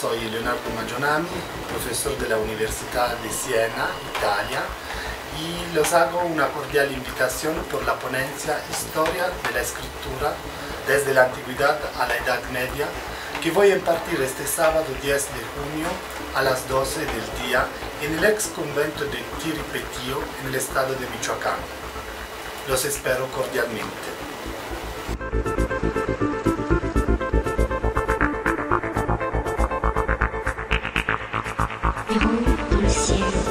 Soy Leonardo Magionami, profesor de la Universidad Siena, Italia, y les hago una cordial invitación por la ponencia Historia de la Escritura desde la Antigüedad a la Edad Media, que voy a impartir este sábado 10 de junio a las 12 del día en el convento de Tiripetío en el estado de Michoacán. Los espero cordialmente. 日本漆